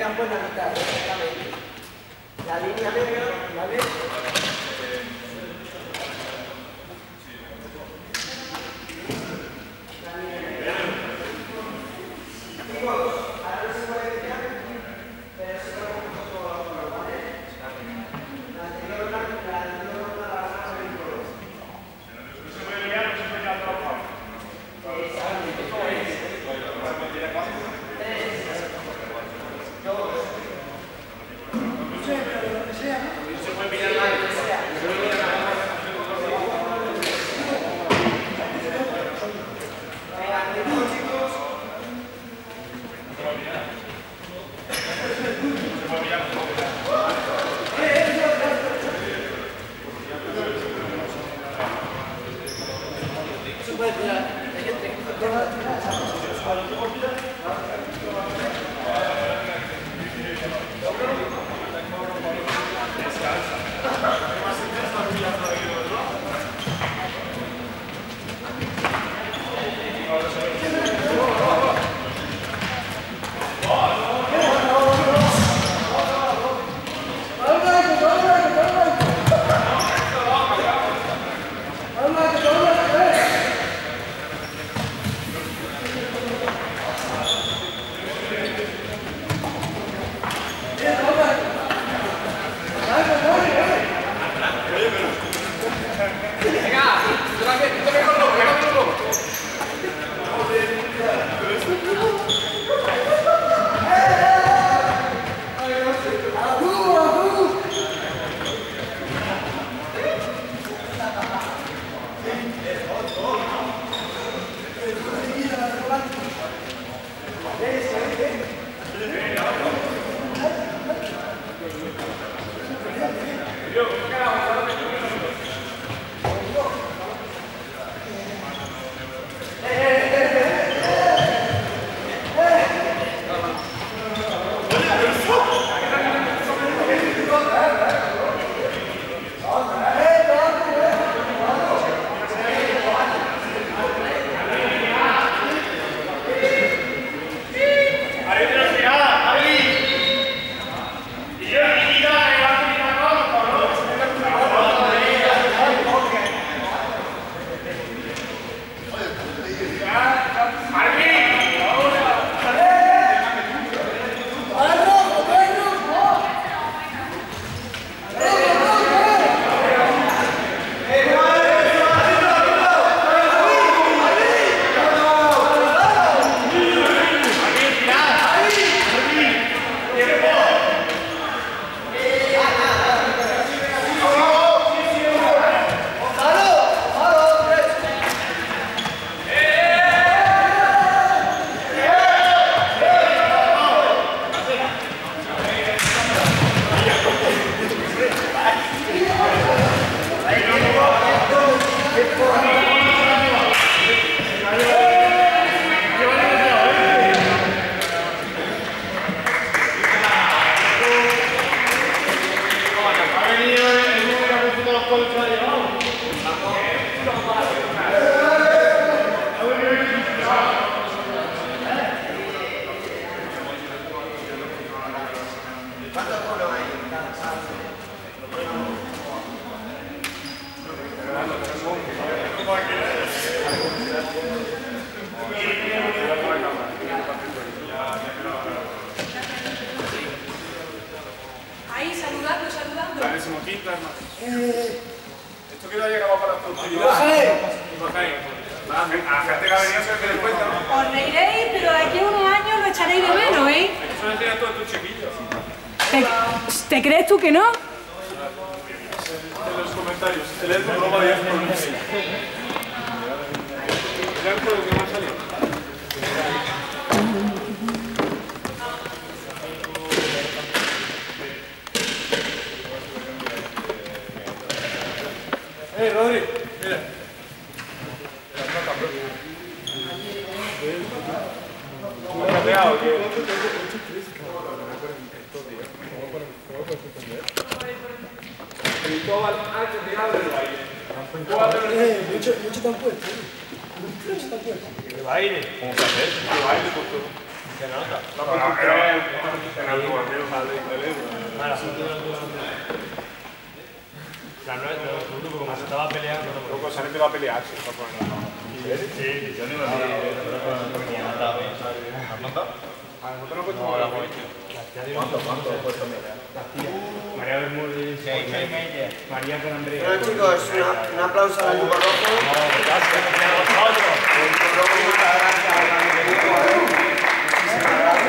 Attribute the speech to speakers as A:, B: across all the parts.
A: campo en la mitad, exactamente. La línea media, ¿vale? Thank you.
B: Ahí, saludando, saludando.
C: Decimoquinta, hermano. Esto queda ya para la posteridad. A la gente que ha venido se le cuenta, ¿no?
B: Os reiréis, pero de aquí a unos años lo echaréis de menos, ¿eh?
C: Eso lo enseñan todos estos chiquillos.
B: ¿Te, te crees tú que no?
C: En los comentarios. Se lee tu broma de por mes. Mirad por lo que me ha salido. Eh, Rodri, mira. Mira, pegado, que... Cristóbal antes de baile. Cuatro
A: Eh, mucho, mucho tan puesto. Mucho tan puesto.
C: El baile. ¿Cómo se hace? El baile, por todo. No, pero era en el
D: La nuestra, el grupo, como se estaba peleando, no
C: Luego se han empezado a pelear. Sí,
D: yo no. A
C: nosotros más.
D: ¿Cuánto, cuánto puesto María Bermúdez. María con Andrea.
A: Bueno chicos, un aplauso al grupo rojo.
D: Gracias a vosotros.
A: El grupo rojo, muchas gracias. Muchísimas gracias.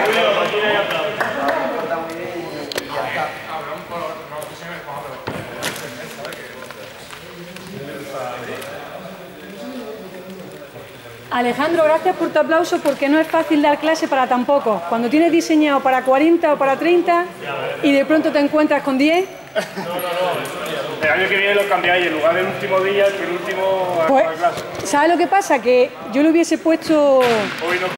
D: Julio, aquí hay aplausos.
A: Lo habéis portado muy bien y ya está.
C: Habrá un color, no sé si me pongo, pero.
B: Alejandro, gracias por tu aplauso porque no es fácil dar clase para tan poco. Cuando tienes diseñado para 40 o para 30 y de pronto te encuentras con 10,
C: El año que viene lo cambiáis, en lugar del último día, el penúltimo
B: pues. ¿sabes lo que pasa? Que yo le hubiese puesto
C: Hoy no